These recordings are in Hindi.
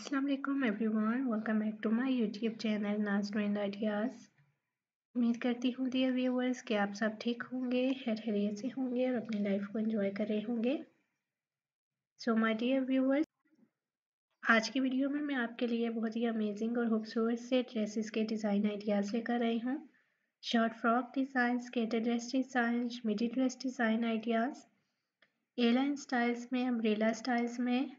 वालेकुम everyone welcome back to my YouTube channel Naz ideas उम्मीद करती हूँ डियर व्यूवर्स कि आप सब ठीक होंगे खैर खैरियत से होंगे और अपनी लाइफ को एंजॉय कर रहे होंगे। सो माय डियर व्यूवर्स आज की वीडियो में मैं आपके लिए बहुत ही अमेजिंग और खूबसूरत से ड्रेसेस के डिज़ाइन आइडियाज़ लेकर आई हूँ। Short frock design skater dress design midi dress design ideas A line styles में अम्ब्रेला स्टाइल्स में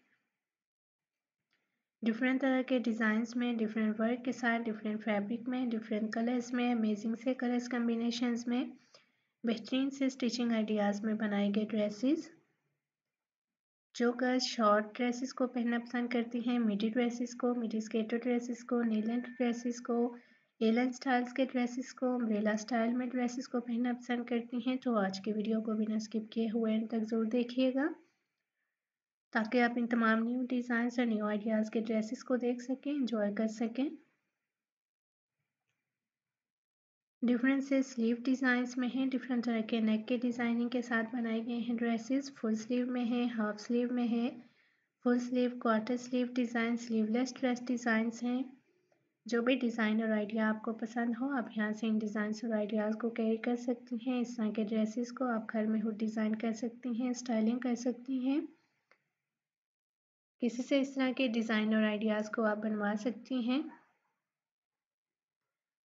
डिफरेंट तरह के डिज़ाइंस में डिफरेंट वर्क के साथ डिफरेंट फैब्रिक में डिफरेंट कलर्स में अमेजिंग से कलर्स कम्बिनेशंस में, बेहतरीन से स्टिचिंग आइडियाज़ में बनाए गए ड्रेसेस जो गर्ल्स शॉर्ट ड्रेसेस को पहनना पसंद करती हैं मिडी ड्रेसेस को मिडी स्केटर ड्रेसेस को नीलेंट ड्रेसेस को एलन स्टाइल्स के ड्रेसेस को अम्ब्रेला स्टाइल में ड्रेसेस को पहनना पसंद करती हैं तो आज की वीडियो को बिना स्किप किए हुए एंड तक ज़रूर देखिएगा। ताकि आप इन तमाम न्यू डिज़ाइन और न्यू आइडियाज़ के ड्रेसेस को देख सकें इंजॉय कर सकें। डिफरेंट से स्लीव डिज़ाइंस में हैं डिफरेंट तरह के नेक के डिज़ाइनिंग के साथ बनाए गए हैं ड्रेसेस फुल स्लीव में हैं हाफ़ स्लीव में है full sleeve quarter sleeve design sleeveless dress designs हैं। जो भी डिज़ाइन और आइडिया आपको पसंद हो, आप यहाँ से इन डिज़ाइन और आइडियाज़ को कैरी कर सकती हैं। इस तरह के ड्रेसेस को आप घर में खुद डिज़ाइन कर सकती हैं स्टाइलिंग कर सकती हैं। किसी से इस तरह के डिज़ाइन और आइडियाज़ को आप बनवा सकती हैं?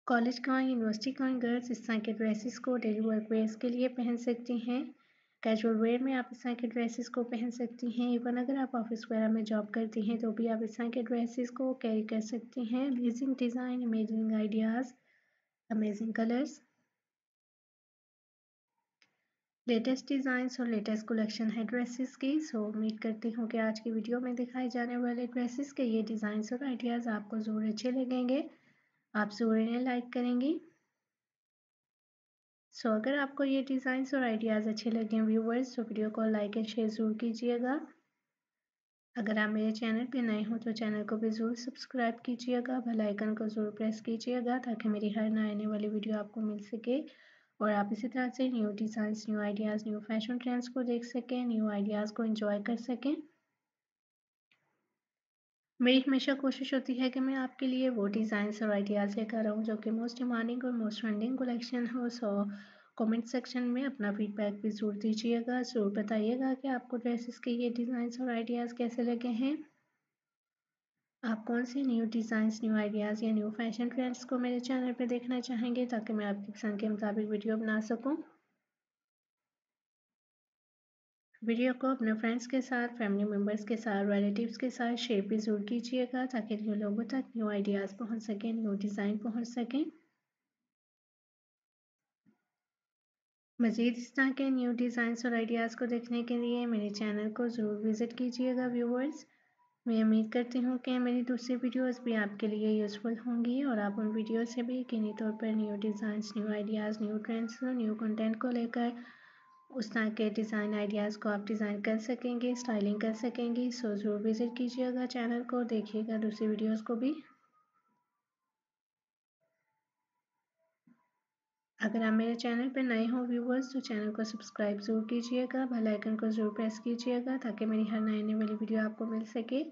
कॉलेज का यूनिवर्सिटी का गर्ल्स इस तरह के ड्रेसेस को डेली वर्क वेयर्स के लिए पहन सकती हैं। कैजुअल वेयर में आप इस तरह के ड्रेसेस को पहन सकती हैं। इवन अगर आप ऑफ़िस वगैरह में जॉब करती हैं तो भी आप इस तरह के ड्रेसेस को कैरी कर सकती हैं। Amazing design amazing ideas amazing colours latest designs और लेटेस्ट कलेक्शन है ड्रेसेस की। सो उम्मीद करती हूँ कि आज की वीडियो में दिखाए जाने वाले ड्रेसेस के ये डिज़ाइंस और आइडियाज़ आपको ज़रूर अच्छे लगेंगे। आप ज़रूर इन्हें लाइक करेंगी। सो so, अगर आपको ये डिज़ाइंस और आइडियाज़ अच्छे लगे व्यूवर्स तो वीडियो को लाइक एंड शेयर ज़रूर कीजिएगा। अगर आप मेरे चैनल पे नए हो तो चैनल को भी ज़रूर सब्सक्राइब कीजिएगा। बेल आइकन को ज़रूर प्रेस कीजिएगा ताकि मेरी हर नए आने वाली वीडियो आपको मिल सके। और आप इसी तरह से new designs new ideas new fashion trends को देख सकें न्यू आइडियाज़ को एंजॉय कर सकें। मेरी हमेशा कोशिश होती है कि मैं आपके लिए वो डिज़ाइंस और आइडियाज़ लेकर आऊँ जो कि मोस्ट डिमांडिंग और मोस्ट ट्रेंडिंग कलेक्शन हो। सो कमेंट सेक्शन में अपना फीडबैक भी ज़रूर दीजिएगा, ज़रूर बताइएगा कि आपको ड्रेसेस के ये डिज़ाइंस और आइडियाज़ कैसे लगे हैं। आप कौन से न्यू डिज़ाइंस न्यू आइडियाज़ या न्यू फ़ैशन ट्रेंड्स को मेरे चैनल पर देखना चाहेंगे ताकि मैं आपकी पसंद के मुताबिक वीडियो बना सकूँ? वीडियो को अपने फ्रेंड्स के साथ फैमिली मेंबर्स के साथ रिलेटिव्स के साथ शेयर भी ज़रूर कीजिएगा ताकि न्यू लोगों तक न्यू आइडियाज़ पहुँच सकें न्यू डिज़ाइन पहुँच सकें। मज़ीद इस तरह के न्यू डिज़ाइंस और आइडियाज़ को देखने के लिए मेरे चैनल को ज़रूर विज़िट कीजिएगा व्यूवर्स मैं उम्मीद करती हूँ कि मेरी दूसरी वीडियोस भी आपके लिए यूज़फुल होंगी और आप उन वीडियो से भी यकीनी तौर पर new design new ideas new trends new content को लेकर उस तरह के डिज़ाइन आइडियाज़ को आप डिज़ाइन कर सकेंगे स्टाइलिंग कर सकेंगे। सो ज़रूर विज़िट कीजिएगा चैनल को, देखिएगा दूसरी वीडियोज़ को भी। अगर आप मेरे चैनल पर नए हो व्यूवर्स तो चैनल को सब्सक्राइब ज़रूर कीजिएगा, बेल आइकन को ज़रूर प्रेस कीजिएगा, ताकि मेरी हर नई आने वाली वीडियो आपको मिल सके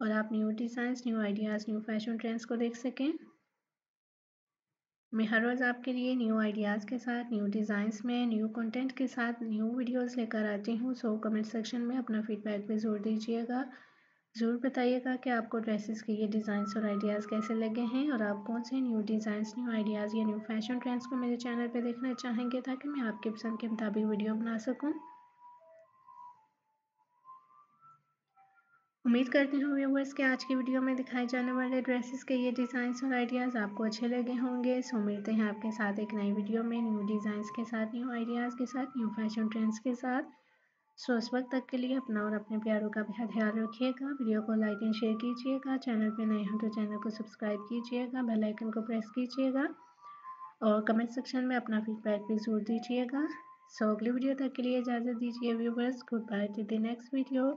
और आप new designs, new ideas, new fashion trends को देख सकें। मैं हर रोज़ आपके लिए न्यू आइडियाज़ के साथ, न्यू डिज़ाइंस में, न्यू कंटेंट के साथ, न्यू वीडियोस लेकर आती हूँ, सो कमेंट सेक्शन में अपना फीडबैक भी ज़रूर दीजिएगा। ज़रूर बताइएगा कि आपको ड्रेसेस के ये डिज़ाइंस और आइडियाज़ कैसे लगे हैं और आप कौन से न्यू डिज़ाइंस, न्यू आइडियाज़ या न्यू फ़ैशन ट्रेंड्स को मेरे चैनल पर देखना चाहेंगे ताकि मैं आपके पसंद के मुताबिक वीडियो बना सकूँ। उम्मीद करती हूँ व्यूवर्स के आज की वीडियो में दिखाए जाने वाले ड्रेसेस के ये डिज़ाइंस और आइडियाज़ आपको अच्छे लगे होंगे। सो मिलते हैं आपके साथ एक नई वीडियो में न्यू डिज़ाइंस के साथ, न्यू आइडियाज़ के साथ, न्यू फ़ैशन ट्रेंड्स के साथ। सो उस वक्त तक के लिए अपना और अपने प्यारों का बेहद ख्याल रखिएगा। वीडियो को लाइक एंड शेयर कीजिएगा। चैनल पे नए हो तो चैनल को सब्सक्राइब कीजिएगा। बेल आइकन को प्रेस कीजिएगा। और कमेंट सेक्शन में अपना फीडबैक भी ज़रूर दीजिएगा। सो अगली वीडियो तक के लिए इजाज़त दीजिए viewers good bye to the next video